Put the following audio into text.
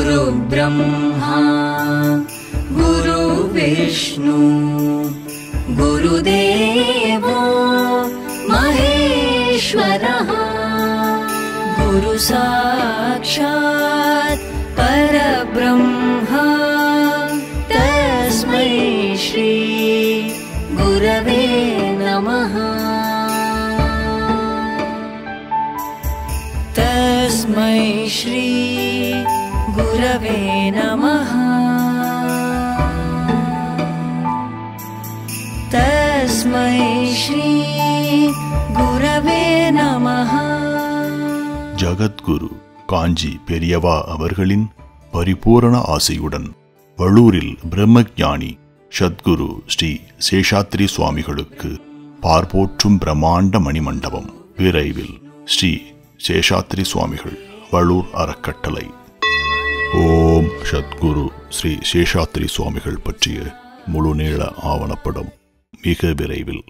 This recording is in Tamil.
गुरुब्रह्मा गुरुविष्णु गुरुदेवो महेश्वरः गुरु साक्षात् परब्रह्मा तस्मै श्री गुरवे नमः। तस्मै श्री गुरवे नमः तस्मै श्री गुरवे नमः ஜகத்குரு காஞ்சி பெரியவா அவர்களின் பரிபூரண ஆசையுடன் வளூரில் பிரம்மஞானி சத்குரு ஸ்ரீ சேஷாத்ரி சுவாமிகளுக்கு பார்போற்றும் பிரம்மாண்ட மணிமண்டபம் விரைவில் ஸ்ரீ சேஷாத்ரி சுவாமிகள் வளூர் அறக்கட்டளை ஓம் சத்குரு ஸ்ரீ சேஷாத்ரி சுவாமிகள் பற்றிய முழுநீள ஆவணப்படம் மிக விரைவில்